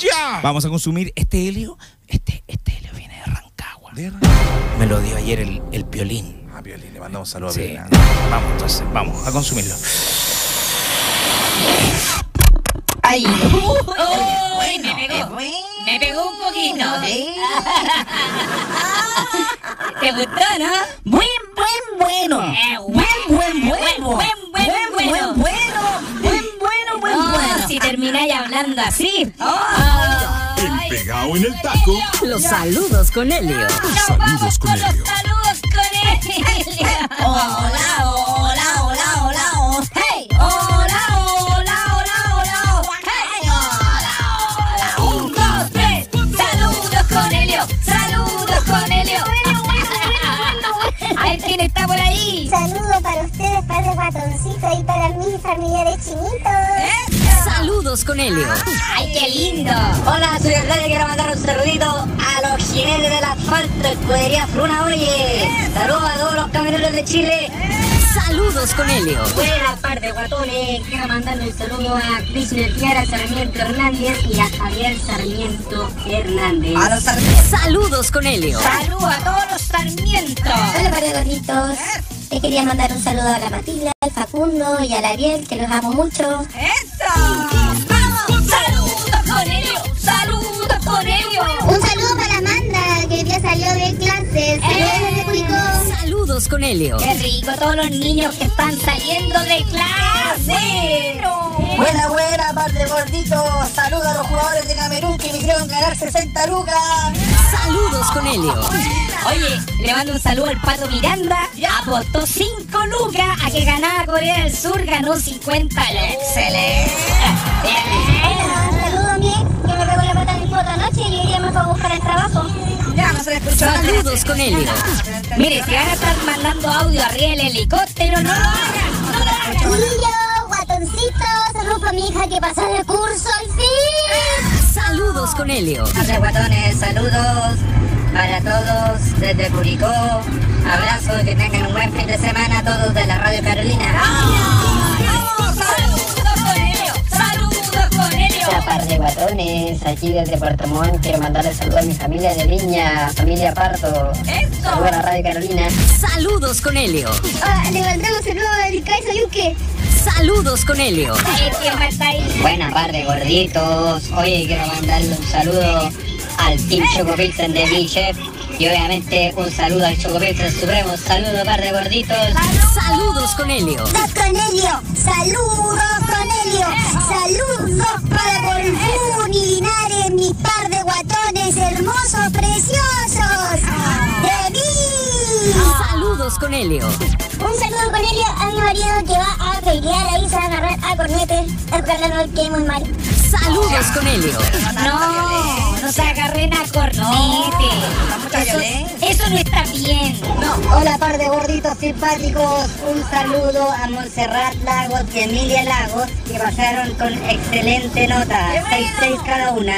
ya. Vamos a consumir este helio. Este, este helio viene de Rancagua. De- Me lo dio ayer el, el piolín. Ah, Piolín, le mandamos saludos Sí. a Piolín. Vamos entonces, vamos a consumirlo. Ay, Uy, me pegó. Me pegó un poquito. ¿Te gustó, no? Buen, buen, bueno. Eh, Buen, buen, bueno. Buen, buen, buen, Buen, Si termináis hablando así. Ay. Pegado en el taco. Los saludos con Helio. Nos vamos con los saludos con Helio. Hola, hola, hola, hola, hola. Hey, hola, hola, hola, hola. Hey, hola, hola. Un, dos, tres. Saludos con Helio. Saludos con Helio. A ver quién está por ahí. Saludo guatoncito, y para mi familia de chinitos. Saludos con Helio. Ay, qué lindo. Hola, soy el Rey, quiero mandar un saludito a los jinetes del asfalto, escudería Fruna Oye. Saludos a todos los camioneros de Chile. Saludos con Helio. Buenas tardes, guatones. Quiero mandarle un saludo a Krishna Tiara Sarmiento Hernández y a Javier Sarmiento Hernández. A los Saludos con Helio. Saludos a todos los sarmientos. Hola, padre gorditos. Les quería mandar un saludo a la Matilda, al Facundo y a la Ariel, que los amo mucho. ¡Eso! Con Helio. ¡Qué rico todos los niños que están saliendo de clase! Buena, buena, par de gorditos. Saludos a los jugadores de Camerún que me hicieron ganar 60 lucas. Saludos con Helio. Oye, le mando un saludo al Pato Miranda. Apostó 5 lucas a que ganaba Corea del Sur, ganó 50 ¡Excelente! Saludos con Helio. Mire, si van a estar mandando audio arriba del helicóptero, no lo hagan. No lo hagan. Guatoncito, saludos para mi hija que pasó el curso al fin. Saludos con Helio. Hola, guatones. Saludos para todos desde Curicó. Abrazos, que tengan un buen fin de semana todos de la Radio Carolina. ¡Saludos Hola, par de guatones. Aquí desde Puerto Montt quiero mandarle saludos a mi familia de Viña, familia Pardo. ¡Eso! Saludos a la Radio Carolina. Saludos con Helio. Ah, le mandamos saludos al Kaiso Yuke. Saludos con Helio. ¿Quién más está ahí? Buena par de gorditos. Oye, quiero mandarle un saludo al Team Choco Pilsen de B-Chef. Y obviamente un saludo al Choco Pilsen Supremo. Saludo par de gorditos. Saludos con Helio. Saludos con Helio, saludos Saludos con Helio. Un saludo con Helio a mi marido que va a pelear ahí, se va a agarrar a cornete, ojalá no quede muy mal. Saludos con Helio. No, no se agarren a cornete. Eso, eso no está bien. Hola par de gorditos simpáticos. Un saludo a Montserrat Lagos y Emilia Lagos que pasaron con excelente nota. 6-6 cada una.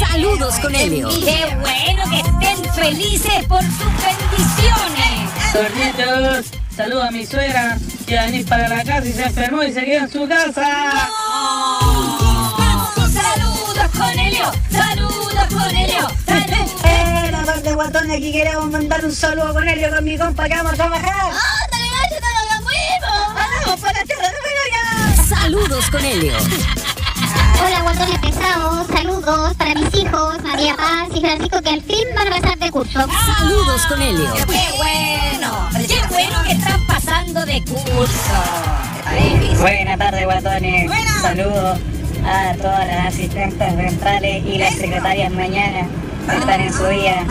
Saludos con Helio. Qué bueno que estén felices por sus bendiciones. Sorditos, saludo a mi suegra que venir para la casa y se enfermó y se quedó en su casa. Saludos con Helio. Saludos con Helio. Saludos. Eh, la par de guatones aquí queremos mandar un saludo con Helio con mi compa que vamos a trabajar. ¡Vamos para la tierra de Saludos con Helio. Hola guatones pesados, saludos para mis hijos, María Paz y Francisco que al fin van a pasar Saludos con Helio. Qué bueno. Qué bueno que están pasando de curso. Buena tarde, guatones. Saludos a todas las asistentes ventrales y las secretarias mañana están en su día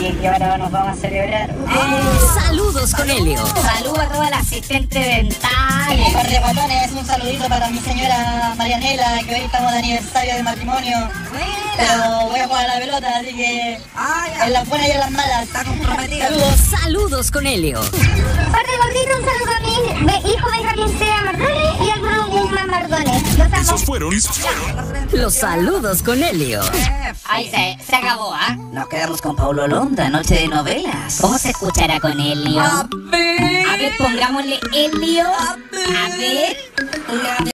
y que ahora nos vamos a celebrar. Saludos con Helio. Saludos a toda la asistente dental. Par de guatones, un saludito para mi señora Marianela, que hoy estamos de aniversario de matrimonio. Pero voy a jugar a la pelota, así que en las buenas y en las malas. Está comprometido. Saludos. Saludos con Helio. Par de gorditos, un saludo a mi fueron, esos fueron. Los saludos con Helio. Ahí se, se acabó, ¿ah? Nos quedamos con Paulo Londa, noche de novelas. ¿Cómo se escuchará con Helio? A ver, pongámosle Helio. A ver.